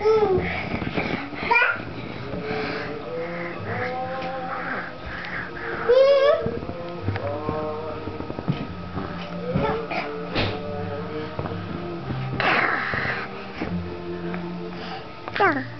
Ooh. 掉了。